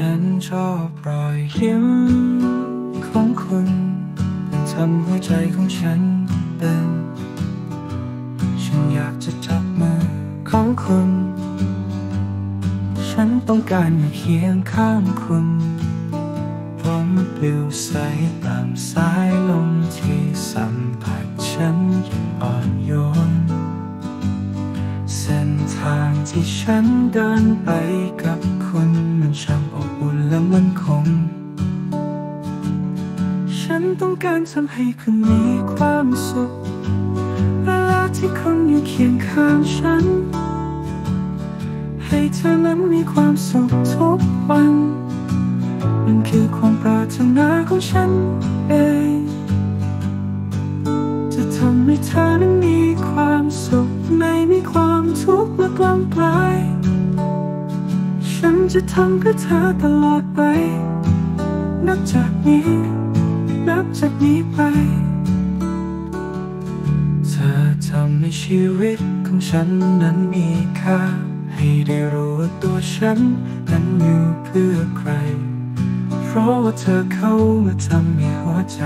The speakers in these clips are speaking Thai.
ฉันชอบรอยยิ้มของคุณทำหัวใจของฉันเต้นฉันอยากจะจับมือของคุณ ฉันต้องการเคียงข้างคุณผมปลิวใสตามสายลมที่สัมผัสฉันอ่อน ฉันเดินไปกับคุณมันช่างอบอุ่นและมั่นคง ฉันต้องการทำให้คุณมีความสุขเวลาที่คุณอยู่เคียงข้างฉัน ให้เธอนั้นมีความสุขทุกวันนั่นคือความปรารถนาของฉันเองจะทำให้เธอนั้นมีความสุขไม่มีความทุกข์และกลำกลาย จะทำเพื่อเธอตลอดไป นับจากนี้ นับจากนี้ไป เธอทำให้ชีวิตของฉันนั้นมีค่า ให้ได้รู้ว่าตัวฉันนั้นอยู่เพื่อใคร เพราะว่าเธอเข้ามาทำให้หัวใจ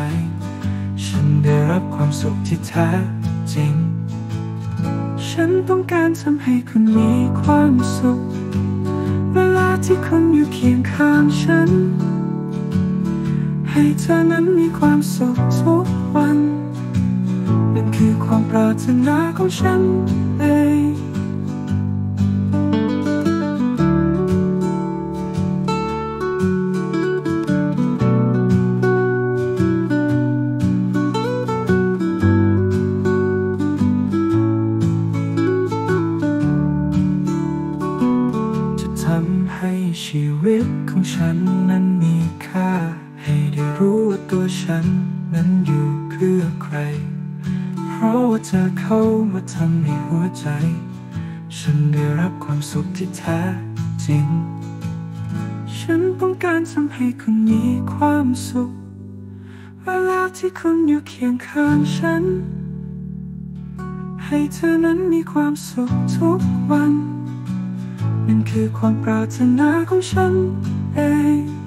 ฉันได้รับความสุขที่แท้จริง ฉันต้องการทำให้คุณมีความสุข ที่คุณอยู่เคียงข้างฉัน ให้เธอนั้นมีความสุขทุกวัน นั่นคือความปรารถนาของฉันเองำให้ชีวิตของฉันนั้นมีค่า ให้ได้รู้ว่าตัวฉันนั้นอยู่เพื่อใคร เพราะว่าเธอเข้ามาทำให้หัวใจ ฉันได้รับความสุขที่แท้จริง ฉันต้องการทำให้คุณมีความสุข เวลาที่คุณอยู่เคียงข้างฉัน ให้เธอนั้นมีความสุขทุกวันนั่น คือความปรารถนาของฉันเอง